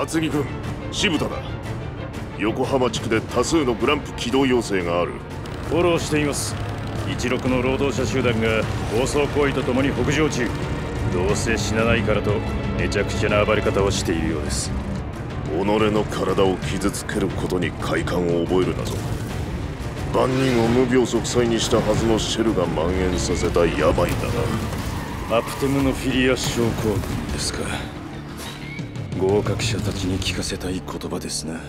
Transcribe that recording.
厚木君渋田だ。横浜地区で多数のグランプ起動要請がある。フォローしています。16の労働者集団が暴走行為とともに北上中。どうせ死なないからとめちゃくちゃな暴れ方をしているようです。己の体を傷つけることに快感を覚えるなぞ。万人を無病息災にしたはずのシェルが蔓延させた病だな。アプテムのフィリア症候群ですか合格者たちに聞かせたい言葉ですな。